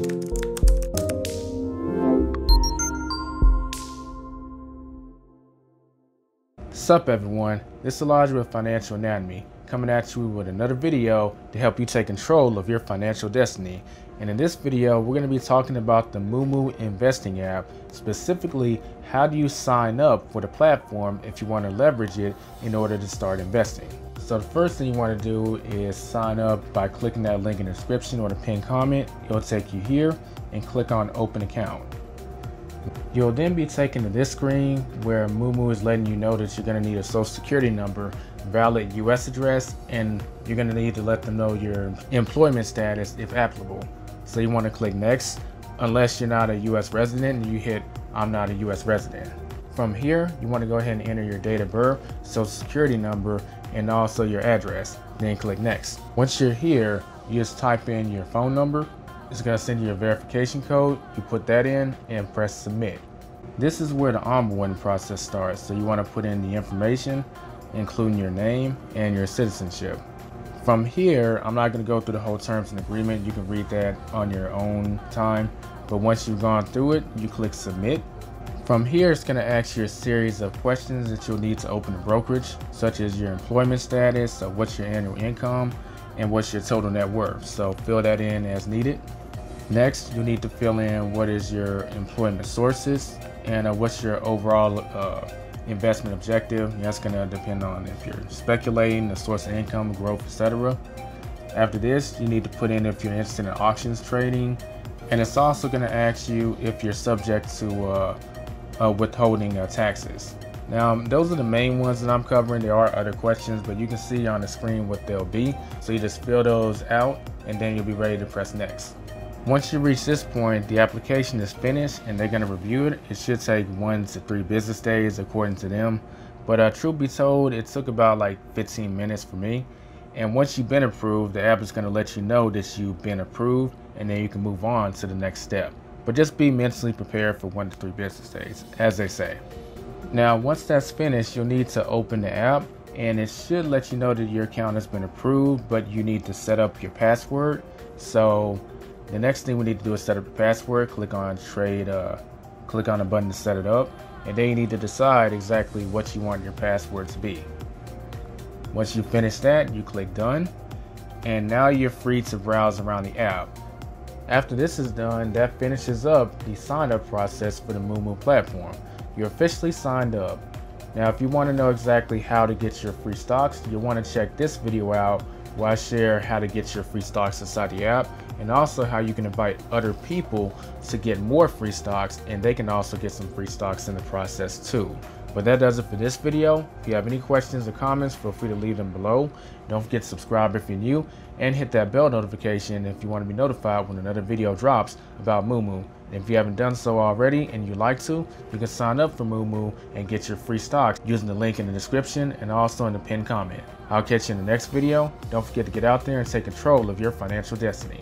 Sup everyone, this is Elijah with Financial Anatomy, coming at you with another video to help you take control of your financial destiny. And in this video, we're going to be talking about the Moomoo investing app, specifically how do you sign up for the platform if you want to leverage it in order to start investing. So the first thing you want to do is sign up by clicking that link in the description or the pinned comment. It'll take you here and click on open account. You'll then be taken to this screen where Moomoo is letting you know that you're going to need a social security number, valid US address, and you're going to need to let them know your employment status if applicable. So you want to click next unless you're not a US resident and you hit I'm not a US resident. From here, you want to go ahead and enter your date of birth, social security number, and also your address. Then click next. Once you're here, you just type in your phone number, it's gonna send you a verification code. You put that in and press submit. This is where the onboarding process starts. So you wanna put in the information, including your name and your citizenship. From here, I'm not gonna go through the whole terms and agreement. You can read that on your own time. But once you've gone through it, you click submit. From here, it's gonna ask you a series of questions that you'll need to open a brokerage, such as your employment status, what's your annual income, and what's your total net worth. So fill that in as needed. Next, you'll need to fill in what is your employment sources and uh, what's your overall uh, investment objective. That's going to depend on if you're speculating, the source of income, growth, etc. After this, you need to put in if you're interested in options trading, and it's also going to ask you if you're subject to uh, uh withholding uh, taxes. Now, those are the main ones that I'm covering. There are other questions, but you can see on the screen what they'll be. So you just fill those out, and then you'll be ready to press next. Once you reach this point, the application is finished and they're going to review it. It should take one to three business days according to them. But uh, truth be told, it took about like 15 minutes for me. And once you've been approved, the app is going to let you know that you've been approved and then you can move on to the next step. But just be mentally prepared for one to three business days, as they say. Now, once that's finished, you'll need to open the app and it should let you know that your account has been approved, but you need to set up your password. So the next thing we need to do is set up the password. Click on trade, uh, click on the button to set it up. And then you need to decide exactly what you want your password to be. Once you finish that, you click done. And now you're free to browse around the app. After this is done, that finishes up the sign up process for the Moomoo platform. You're officially signed up. Now, if you want to know exactly how to get your free stocks, you'll want to check this video out where I share how to get your free stocks inside the app and also how you can invite other people to get more free stocks and they can also get some free stocks in the process too. But that does it for this video. If you have any questions or comments, feel free to leave them below. Don't forget to subscribe if you're new and hit that bell notification if you want to be notified when another video drops about Moomoo. And if you haven't done so already and you'd like to, you can sign up for Moomoo and get your free stocks using the link in the description and also in the pinned comment. I'll catch you in the next video. Don't forget to get out there and take control of your financial destiny.